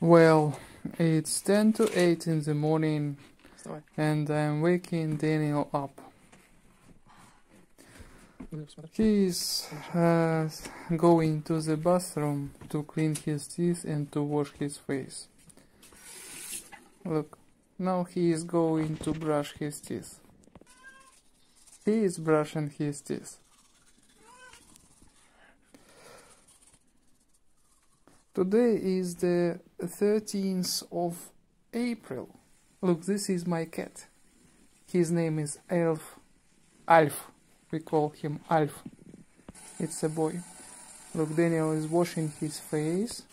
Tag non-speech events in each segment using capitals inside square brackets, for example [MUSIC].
Well, it's 10 to 8 in the morning and I'm waking Daniel up. He's uh, going to the bathroom to clean his teeth and to wash his face. Look, now he is going to brush his teeth. He is brushing his teeth. Today is the 13th of April. Look, this is my cat. His name is Elf. Alf. We call him Alf. It's a boy. Look, Daniel is washing his face.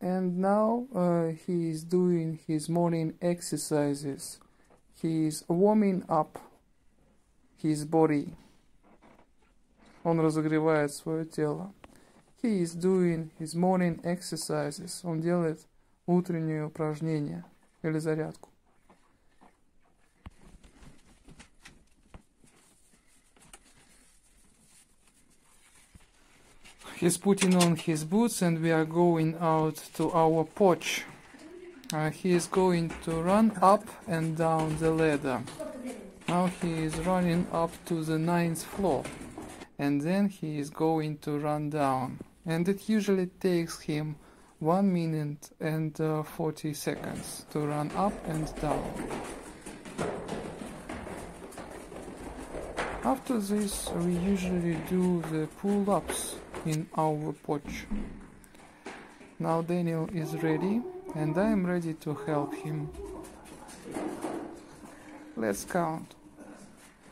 And now uh, he is doing his morning exercises. He is warming up his body. Он разогревает свое тело. He is doing his morning exercises. Он делает утренние упражнения или зарядку. He's putting on his boots and we are going out to our porch. Uh, he is going to run up and down the ladder. Now he is running up to the ninth floor and then he is going to run down. And it usually takes him 1 minute and uh, 40 seconds to run up and down. After this, we usually do the pull ups in our porch. Now Daniel is ready and I am ready to help him. Let's count.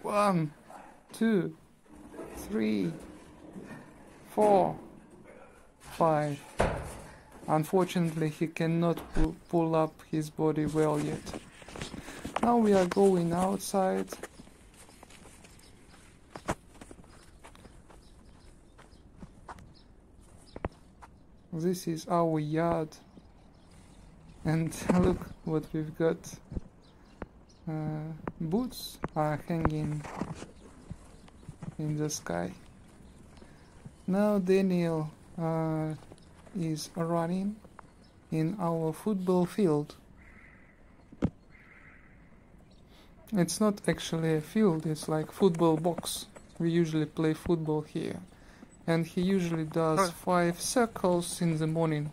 One, two, three, four, five. Unfortunately, he cannot pu- pull up his body well yet. Now we are going outside. This is our yard. And [LAUGHS] look what we've got. Uh, boots are hanging in the sky. Now Daniel uh, is running in our football field. It's not actually a field, it's like football box. We usually play football here. And he usually does five circles in the morning.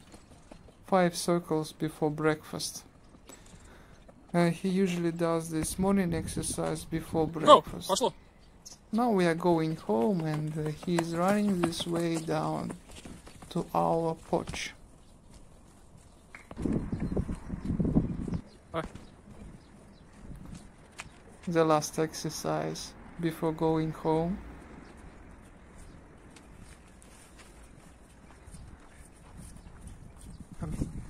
Five circles before breakfast. Uh, he usually does this morning exercise before oh, breakfast. Now we are going home and uh, he is running this way down to our porch. Ой. The last exercise before going home.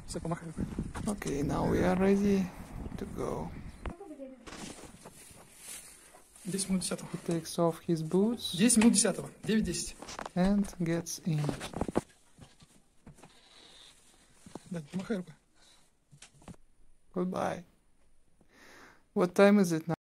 Все, помахай рукой. Okay, now we are ready to go. 10 минут 10 He takes off his boots 10 минут 10 9-10. and gets in. Да, помахай рукой. Goodbye. What time is it now?